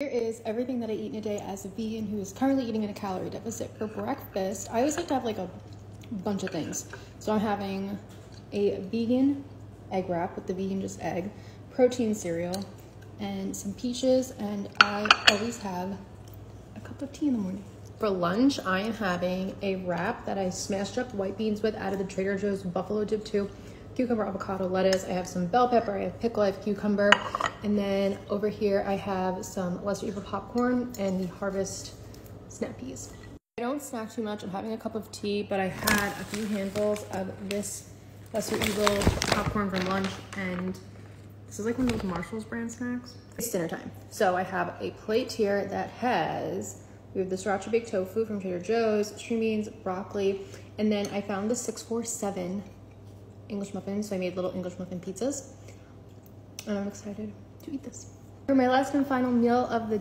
Here is everything that I eat in a day as a vegan who is currently eating in a calorie deficit. For breakfast, I always like to have like a bunch of things. So I'm having a vegan egg wrap with the vegan just egg, protein cereal, and some peaches, and I always have a cup of tea in the morning. For lunch, I am having a wrap that I smashed up white beans with out of the Trader Joe's Buffalo Dip 2 cucumber, avocado, lettuce. I have some bell pepper, I have pickle, I have cucumber. And then over here I have some Lesser Evil popcorn and the Harvest snap peas. I don't snack too much. I'm having a cup of tea, but I had a few handfuls of this Lesser Evil popcorn for lunch and this is like one of those Marshalls brand snacks. It's dinner time. So I have a plate here that has, we have the sriracha baked tofu from Trader Joe's, string beans, broccoli, and then I found the 647 English muffins. So I made little English muffin pizzas. And I'm excited to eat this. For my last and final meal of the